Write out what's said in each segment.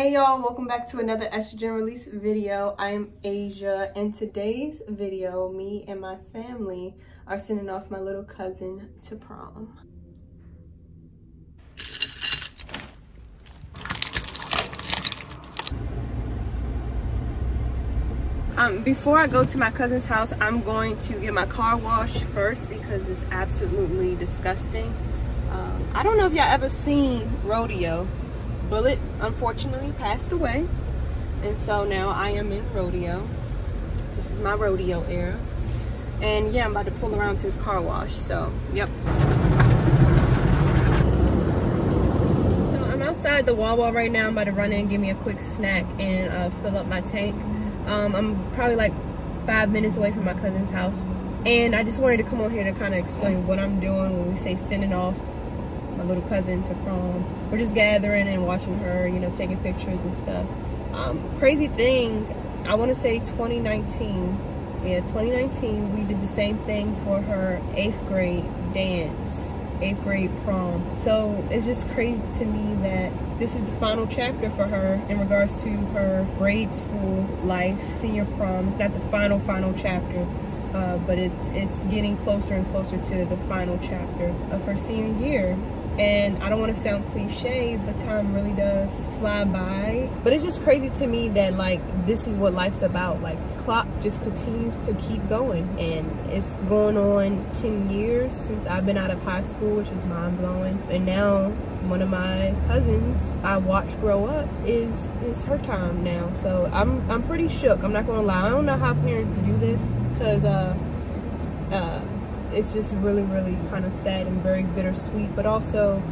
Hey y'all, welcome back to another estrogen release video. I am Asia and today's video, me and my family are sending off my little cousin to prom. Um, before I go to my cousin's house, I'm going to get my car washed first because it's absolutely disgusting. Um, I don't know if y'all ever seen Rodeo. Bullet, unfortunately, passed away. And so now I am in Rodeo. This is my Rodeo era. And yeah, I'm about to pull around to his car wash. So, yep. So I'm outside the Wawa right now. I'm about to run in, give me a quick snack, and uh, fill up my tank. Um, I'm probably like five minutes away from my cousin's house. And I just wanted to come on here to kind of explain what I'm doing when we say sending off my little cousin to prom. We're just gathering and watching her, you know, taking pictures and stuff. Um, crazy thing, I want to say 2019. Yeah, 2019, we did the same thing for her eighth grade dance, eighth grade prom. So it's just crazy to me that this is the final chapter for her in regards to her grade school life, senior prom. It's not the final, final chapter. Uh, but it's it's getting closer and closer to the final chapter of her senior year and I don't want to sound cliche, but time really does fly by. But it's just crazy to me that like this is what life's about. Like clock just continues to keep going, and it's going on 10 years since I've been out of high school, which is mind blowing. And now one of my cousins I watched grow up is is her time now. So I'm I'm pretty shook. I'm not gonna lie. I don't know how parents do this because uh uh it's just really, really kind of sad and very bittersweet. But also,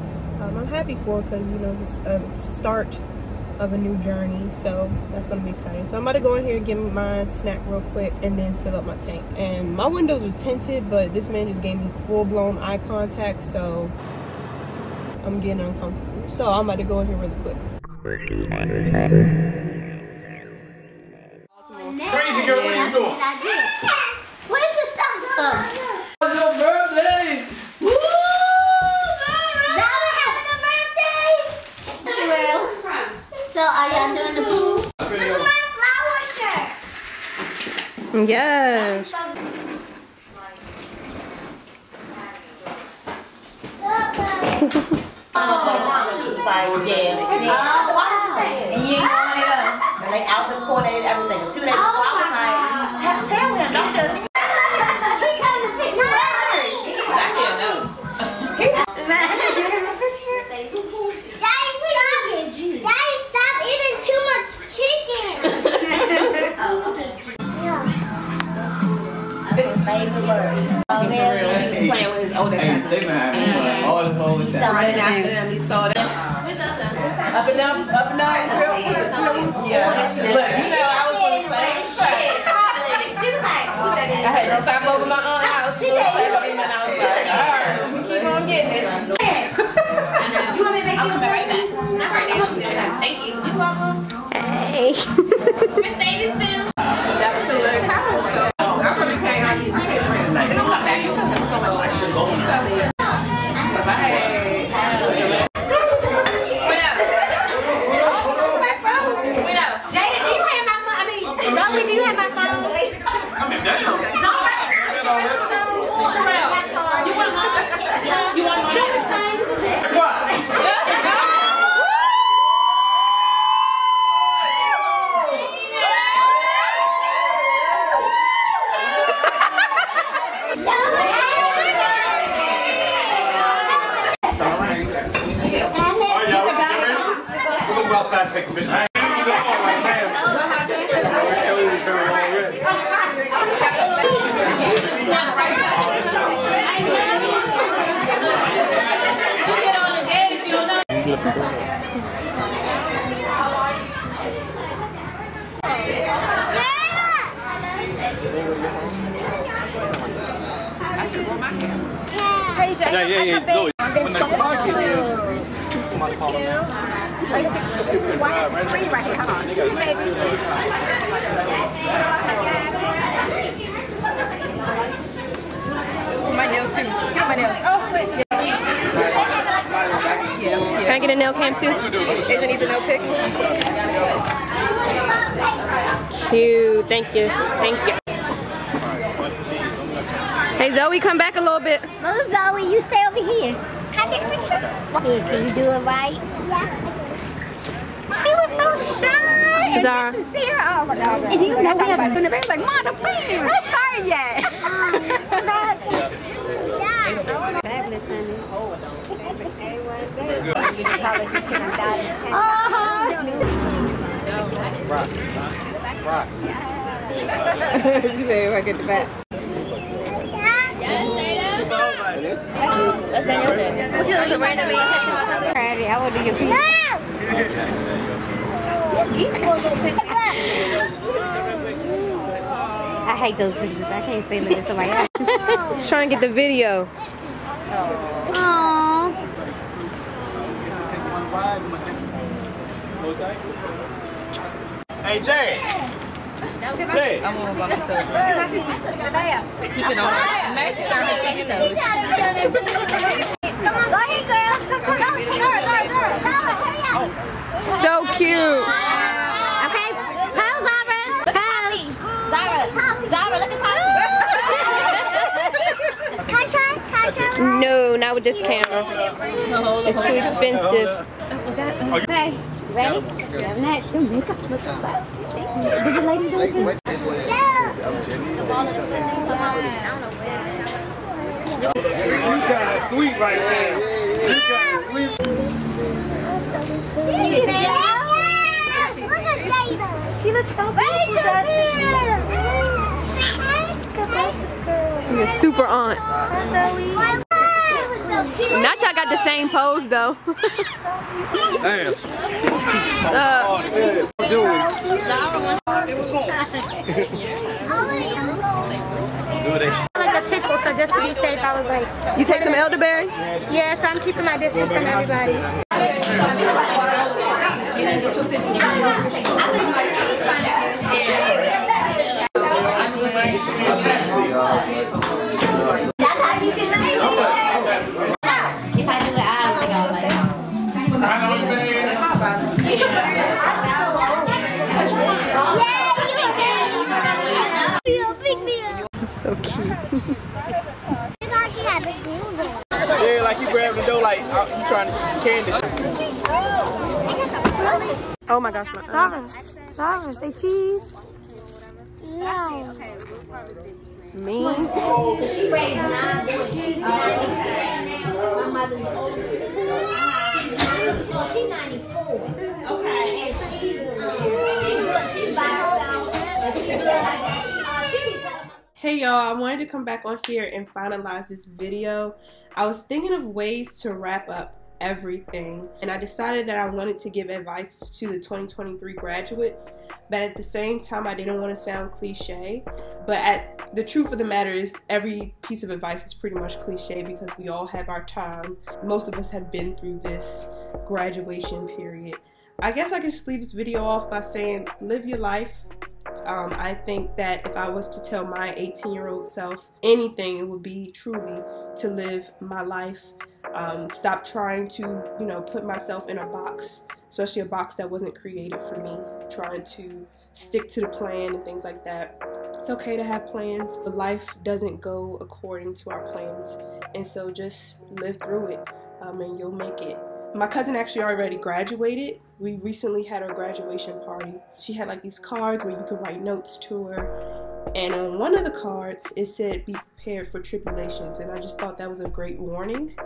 um, I'm happy for because you know, just a start of a new journey. So that's gonna be exciting. So I'm about to go in here and get my snack real quick and then fill up my tank. And my windows are tinted, but this man just gave me full blown eye contact, so I'm getting uncomfortable. So I'm about to go in here really quick. Crazy girl, what are you doing? Where's the stuff? It's your birthday! Woo! Zara having a birthday? Real. So are y'all doing the boo? Look at my flower shirt. Yes. She was like, yeah. And then, so why did you say it? And you ain't going it up. And they outfits coordinated everything. Two days before I tell, tell him, don't just. Hey, cousins. they been having fun all this whole He time. saw Running it. after them, he saw them. Up and down, up and down. Yeah. Look, you know I was on the same track. I had to stop over my aunt's house. She said, "You and I was like, all right, we keep on getting it." You want me to make you right back? Not right now. Thank you. You almost. Hey. Mercedes too. That was hilarious. I really can't argue. I can't argue. Like, it'll come back. It's gonna be so much. Bye. What up? What up? Jada, do you have my phone? I mean, Zoe, do you have my phone? Coming down. you want my, you want my What? Oh, y'all ready? We'll go outside and take a picture. I ain't seen the phone like man. Kelly returned already. You get on the edge, you don't know. Yeah, yeah, yeah. Zoe. When the car get here, somebody call them now. My nails too. Get my nails. Oh, yeah. Yeah. Can I get get a nail cam too? Asia needs a nail pick. Cute. Thank you. Thank you. Hey Zoe, come back a little bit. No, Zoe, you stay over here. Can I take a picture? Yeah, can you do it right? Yeah. She was so shy. And Zara. just to see her. Oh my God. And you know we have in the bed like, Mom, please. Let's start yet. Fabulous, honey. you say if I get the back. That's Danielle Daddy. Ready, I want to get pizza. I hate those pictures. I can't say that to somebody else. Trying to get the video. Aww. Hey, Jay. Jay. I'm on by myself. Keep it on. Next time, you know. Come on, go ahead, girl. Come on, go. Zara, Zara, Zara. Zara, hurry up. So cute. Okay, pose, Zara. Pose. Zara, Zara, look at Poppy. Can I try? Can I try? No, not with this camera. It's too expensive. Okay, ready? Grab that. She'll make up. Look at that. Did the lady do it? Yeah. You kind of sweet right there. You kind of sweet. Look at Jada. She looks so Rachel's here. You're a super aunt. So cute. Not y'all got the same pose though. Damn. Uh, Do it. like a tickle, so just to be safe, I was like, you take some elderberry? yeah, so I'm keeping my distance from everybody. So cute. Yeah, like you grabbing the dough like uh, you trying to candy. Oh my gosh. my- Zara, Zara, say cheese. No. Me? She raised nine boys. She's 93. My mother's the oldest sister. She's 90, well, she's 94. Okay. And she's, she's good. She's by herself. And she's good like that. She, uh, she be telling my Hey y'all, I wanted to come back on here and finalize this video. I was thinking of ways to wrap up everything and I decided that I wanted to give advice to the 2023 graduates but at the same time I didn't want to sound cliche. But at the truth of the matter is every piece of advice is pretty much cliche because we all have our time. Most of us have been through this graduation period. I guess I can just leave this video off by saying live your life um, I think that if I was to tell my 18 year old self anything, it would be truly to live my life. Um, stop trying to, you know, put myself in a box, especially a box that wasn't created for me. Trying to stick to the plan and things like that. It's okay to have plans, but life doesn't go according to our plans. And so just live through it um, and you'll make it. My cousin actually already graduated. We recently had our graduation party. She had like these cards where you could write notes to her. And on one of the cards, it said, Be prepared for tribulations. And I just thought that was a great warning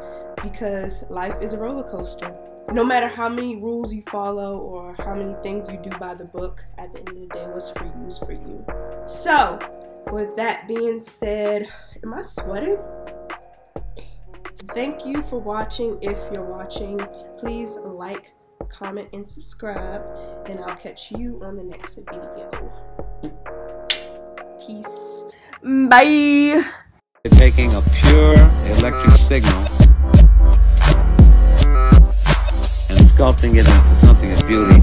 because life is a roller coaster. No matter how many rules you follow or how many things you do by the book, at the end of the day, what's for you is for you. So, with that being said, am I sweating? Thank you for watching. If you're watching, please like, comment, and subscribe. And I'll catch you on the next video. Peace. Mm, bye. taking a pure electric signal and sculpting it into something of beauty.